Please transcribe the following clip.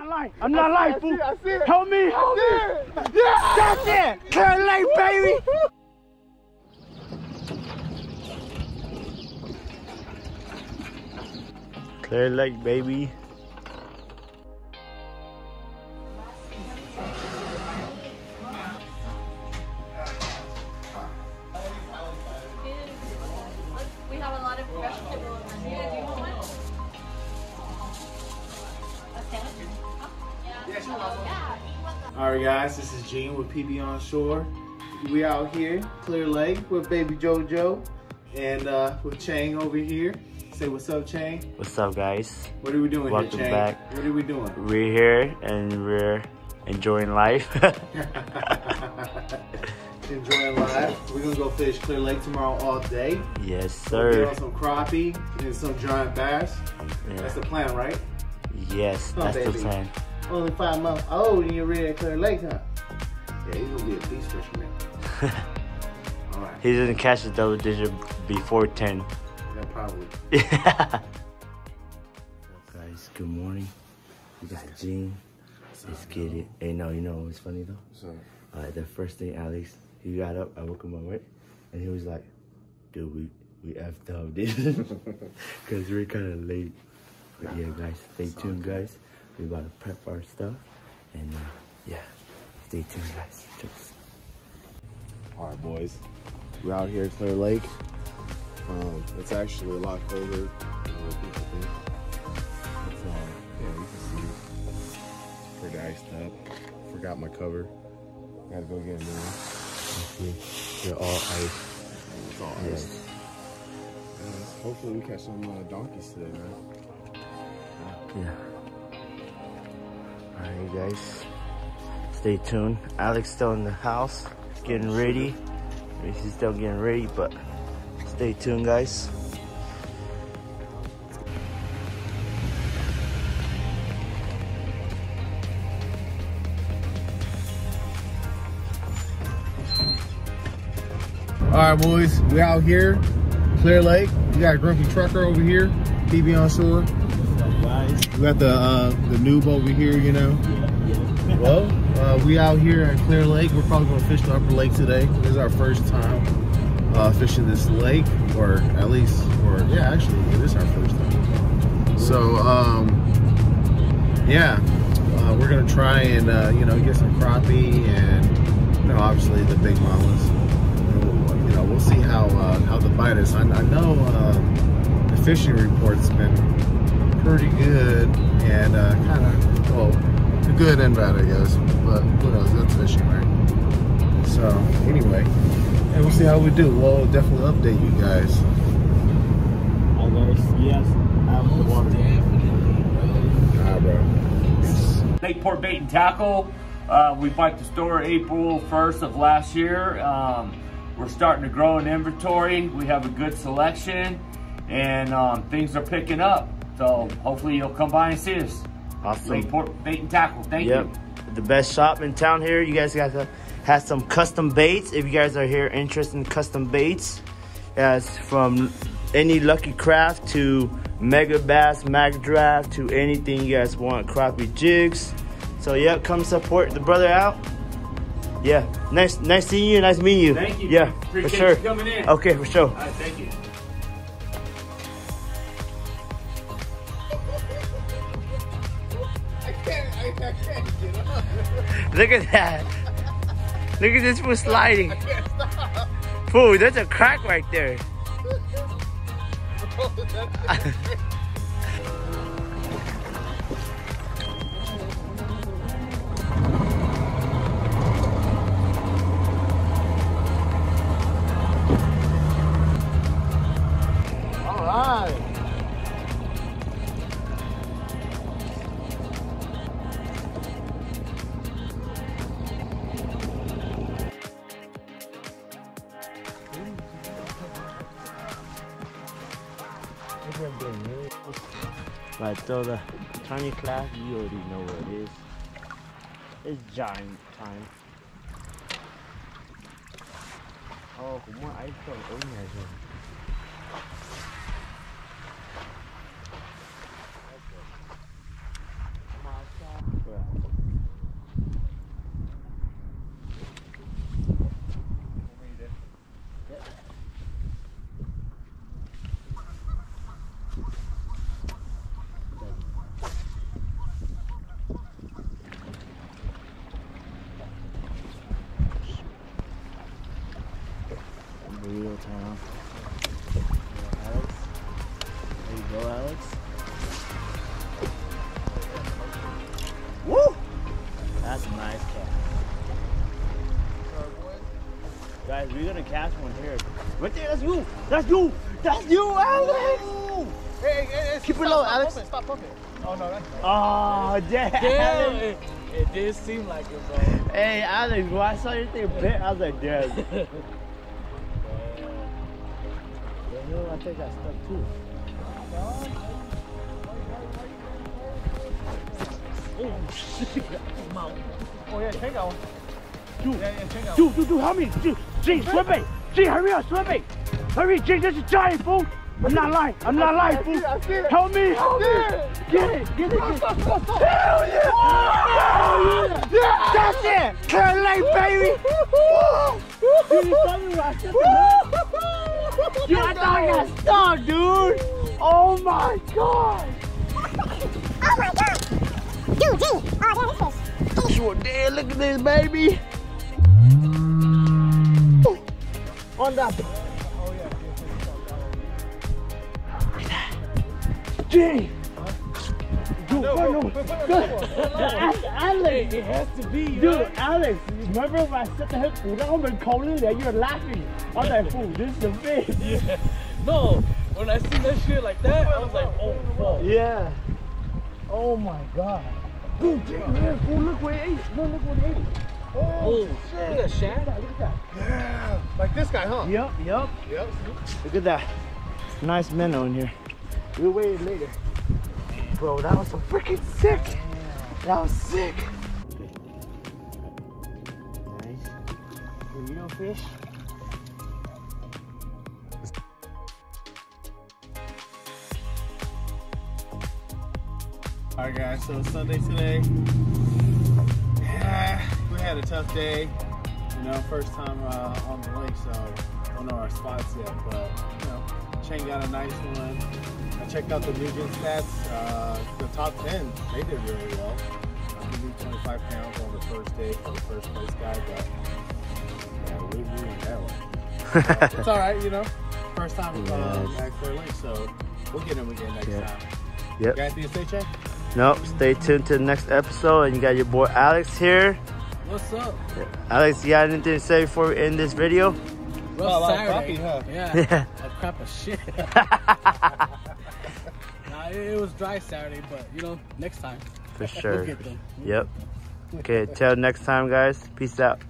not lying. I'm not lying, I fool. see I see it. Help me, help me. Yeah! That's it. Clear Lake, baby. Clear Lake, baby. All right, guys, this is Gene with PB on Shore. We out here, Clear Lake, with baby JoJo and uh, with Chang over here. Say what's up, Chang. What's up, guys? What are we doing Welcome here, Chang? back. What are we doing? We're here and we're enjoying life. Enjoying life. We're gonna go fish Clear Lake tomorrow all day. yes, sir. We'll Get on some crappie and some giant bass. That's the plan, right? Yes, Oh, that's the plan. Only five months old and you're ready at Clear Lake, huh? Yeah, he's gonna be a beast fisherman. all right. He didn't catch a double digit before 10. Yeah, probably. guys, good morning. We got Gene. Let's get it. Hey, no, you know what's funny though? So, Alright, uh, the first thing Alex, he got up, I woke him up, right? And he was like, dude, we, we effed up, dude. Because we're kind of late. But yeah, guys, stay tuned, guys. We about to prep our stuff. And uh, yeah, stay tuned, guys. Cheers. All right, boys. We're out here at Clear Lake. Um, it's actually a lot colder than what people think. It's, uh, yeah, you can see it's pretty iced up. Forgot my cover. Gotta go get new one. They're all ice. It's all iced. Yeah, hopefully we catch some uh, donkeys today, man. Yeah. Alright, guys. Stay tuned. Alex still in the house, getting ready. He's still getting ready, but stay tuned, guys. All right, boys, we out here, Clear Lake. We got a grumpy trucker over here, PB on shore. We got the uh, the noob over here, you know. Well, uh, we out here at Clear Lake. We're probably gonna fish the upper lake today. This is our first time uh, fishing this lake, or at least, or yeah, actually, it is our first time. So, um, yeah, uh, we're gonna try and uh, you know get some crappie and you know obviously the big mamas. You know, we'll see how uh, how the bite is. I, I know uh, the fishing report's been pretty good and uh, kind of well, good and bad, I guess. But who knows? That's fishing, right? So anyway, and we'll see how we do. We'll definitely update you guys. Hi, guys. Yes, I'm the water. All right, bro. Lakeport Bait and Tackle. Uh, we bought the store April 1st of last year. Um, we're starting to grow in inventory. We have a good selection and um, things are picking up. So hopefully you'll come by and see us. Awesome. Lakeport Bait and Tackle. Thank Yep. you. The best shop in town here. You guys got to have some custom baits. If you guys are here interested in custom baits, as from any Lucky Craft to Megabass, Mag Draft to anything you guys want, crappie jigs. So yeah, come support the brother out. Yeah, nice, nice seeing you. Nice meeting you. Thank you. Yeah, Appreciate for sure. you coming in. Okay, for sure. All right, thank you. Look at that. Look at this fool sliding. Fool, there's a crack right there. Oh, All I throw the tiny class, you already know what it is. It's giant time. Oh, kumuha ice cream. Oh, turn. Alex. There you go, Alex. Woo! That's a nice cat. Guys, we're gonna catch one here. Right there, that's you! That's you! That's you, Alex! Hey, hey, hey, Keep stop, it low, stop Alex. pumping, Stop pumping. Oh no, that's Oh, damn! Damn, it, it did seem like it, bro. Hey, Alex, when I saw your thing bit, I was like, damn. The hell, I think I stuck too. Oh yeah, check out. Dude, Yeah, yeah, out. dude, dude, dude, help me! Dude, G, me! G, hurry up, me! Hurry, G, this is giant, fool! I'm not lying, I'm not lying, fool! Help me, help me! Get it, get it, get it! Hell yeah! Hell yeah! That's it! Clear baby! Dude, you saw me when Dude, I thought I got stuck, dude! Oh my god! Oh my god! Dude, G! Oh, damn, this fish. Sure did. Look at this, baby. On that. G. Dude, no, no. Alex, It has to be, dude, Alex, remember when I set the hook? When I was calling that you're laughing. I was like, fool, this is the fish. Yeah. No, when I seen that shit like that, I was like, oh, fuck. Yeah. Oh my god. Dude, man, fool, look where it ate. No, look where it ate. Oh, oh shit. Look at that Shad. Look at that. Yeah, like this guy, huh? Yep, yep. Yep. Look at that. Nice minnow in here. We'll wait later. Bro, that was freaking sick. That was sick. Nice. Burrito fish. All right, guys. So it's Sunday today. Yeah, we had a tough day. You know, first time uh, on the lake, so don't know our spots yet. But you know, Chang got a nice one. I checked out the Nugent stats. Uh, the top ten, they did really well. Uh, moved 25 pounds on the first day for the first place guy, but yeah, we we that one. it's all right, you know. First time uh, Yes. at Clear Lake, so we'll get him again next Yeah. time. Yep. Got anything to say, Chang? Nope, stay tuned to the next episode. And you got your boy Alex here. What's up? Alex, you got anything to say before we end this video? Rough a lot of Saturday. crappie, huh? Yeah. Yeah. A crap of shit. nah, it, it was dry Saturday, but you know, next time. For We'll sure. get them. Yep. Okay, till next time, guys. Peace out.